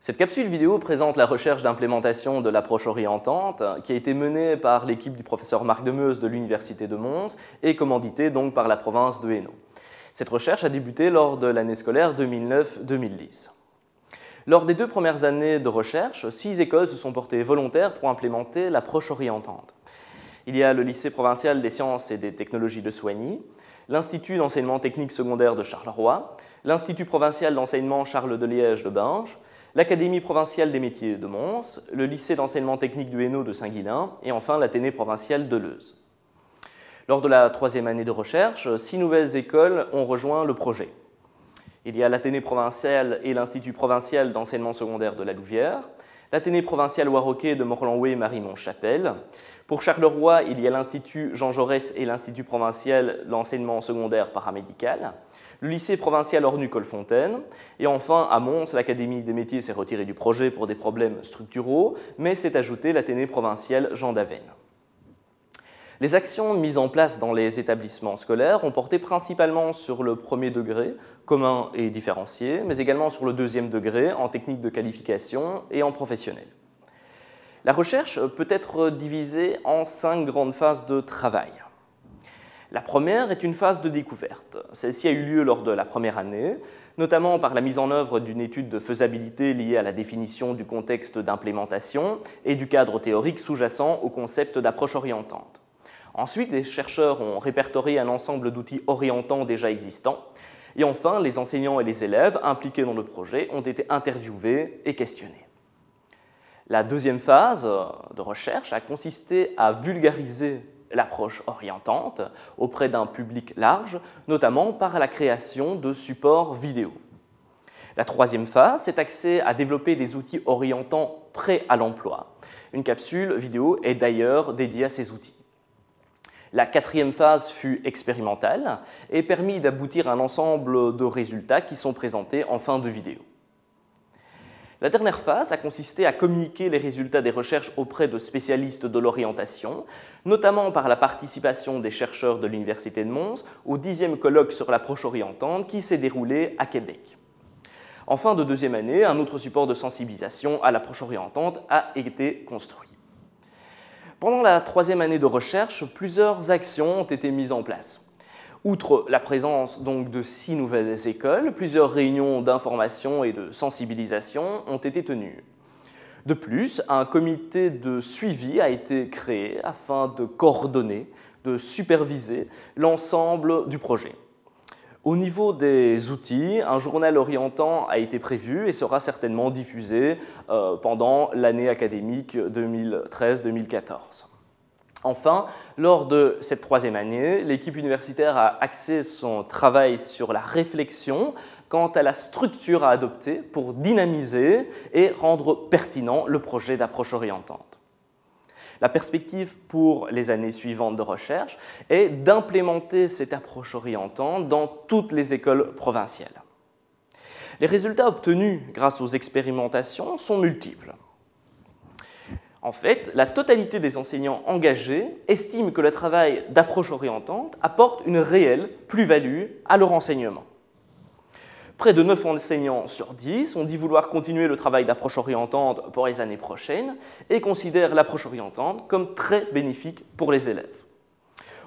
Cette capsule vidéo présente la recherche d'implémentation de l'approche orientante qui a été menée par l'équipe du professeur Marc Demeuse de l'Université de Mons et commanditée donc par la province de Hainaut. Cette recherche a débuté lors de l'année scolaire 2009-2010. Lors des deux premières années de recherche, six écoles se sont portées volontaires pour implémenter l'approche orientante. Il y a le lycée provincial des sciences et des technologies de Soigny, l'Institut d'enseignement technique secondaire de Charleroi, l'Institut provincial d'enseignement Charles de Liège de Binge, l'Académie provinciale des métiers de Mons, le lycée d'enseignement technique du Hainaut de Saint-Guilain et enfin l'Athénée provinciale de Leuze. Lors de la troisième année de recherche, six nouvelles écoles ont rejoint le projet. Il y a l'Athénée provinciale et l'Institut provincial d'enseignement secondaire de la Louvière, l'Athénée provinciale Warroquet de Morlanoué Marie-Montchapelle. Pour Charleroi, il y a l'Institut Jean Jaurès et l'Institut provincial d'enseignement secondaire paramédical le lycée provincial Ornu-Colfontaine, et enfin à Mons, l'Académie des métiers s'est retirée du projet pour des problèmes structuraux, mais s'est ajouté l'Athénée provincial Jean Daven. Les actions mises en place dans les établissements scolaires ont porté principalement sur le premier degré, commun et différencié, mais également sur le deuxième degré, en technique de qualification et en professionnel. La recherche peut être divisée en cinq grandes phases de travail. La première est une phase de découverte. Celle-ci a eu lieu lors de la première année, notamment par la mise en œuvre d'une étude de faisabilité liée à la définition du contexte d'implémentation et du cadre théorique sous-jacent au concept d'approche orientante. Ensuite, les chercheurs ont répertorié un ensemble d'outils orientants déjà existants. Et enfin, les enseignants et les élèves impliqués dans le projet ont été interviewés et questionnés. La deuxième phase de recherche a consisté à vulgariser l'approche orientante auprès d'un public large, notamment par la création de supports vidéo. La troisième phase s'est axée à développer des outils orientants prêts à l'emploi. Une capsule vidéo est d'ailleurs dédiée à ces outils. La quatrième phase fut expérimentale et permit d'aboutir à un ensemble de résultats qui sont présentés en fin de vidéo. La dernière phase a consisté à communiquer les résultats des recherches auprès de spécialistes de l'orientation, notamment par la participation des chercheurs de l'Université de Mons au dixième colloque sur l'approche orientante qui s'est déroulé à Québec. En fin de deuxième année, un autre support de sensibilisation à l'approche orientante a été construit. Pendant la troisième année de recherche, plusieurs actions ont été mises en place. Outre la présence donc de six nouvelles écoles, plusieurs réunions d'information et de sensibilisation ont été tenues. De plus, un comité de suivi a été créé afin de coordonner, de superviser l'ensemble du projet. Au niveau des outils, un journal orientant a été prévu et sera certainement diffusé euh, pendant l'année académique 2013-2014. Enfin, lors de cette troisième année, l'équipe universitaire a axé son travail sur la réflexion quant à la structure à adopter pour dynamiser et rendre pertinent le projet d'approche orientante. La perspective pour les années suivantes de recherche est d'implémenter cette approche orientante dans toutes les écoles provinciales. Les résultats obtenus grâce aux expérimentations sont multiples. En fait, la totalité des enseignants engagés estiment que le travail d'approche orientante apporte une réelle plus-value à leur enseignement. Près de 9 enseignants sur 10 ont dit vouloir continuer le travail d'approche orientante pour les années prochaines et considèrent l'approche orientante comme très bénéfique pour les élèves.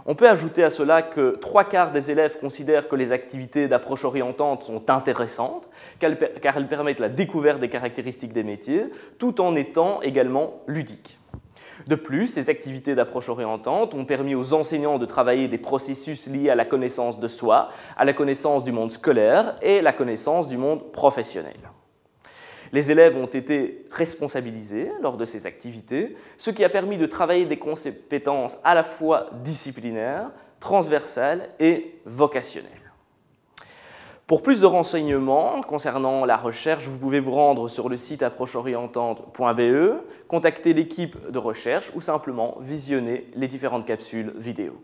On peut ajouter à cela que trois quarts des élèves considèrent que les activités d'approche orientante sont intéressantes, car elles permettent la découverte des caractéristiques des métiers, tout en étant également ludiques. De plus, ces activités d'approche orientante ont permis aux enseignants de travailler des processus liés à la connaissance de soi, à la connaissance du monde scolaire et la connaissance du monde professionnel. Les élèves ont été responsabilisés lors de ces activités, ce qui a permis de travailler des compétences à la fois disciplinaires, transversales et vocationnelles. Pour plus de renseignements concernant la recherche, vous pouvez vous rendre sur le site approcheorientante.be, contacter l'équipe de recherche ou simplement visionner les différentes capsules vidéo.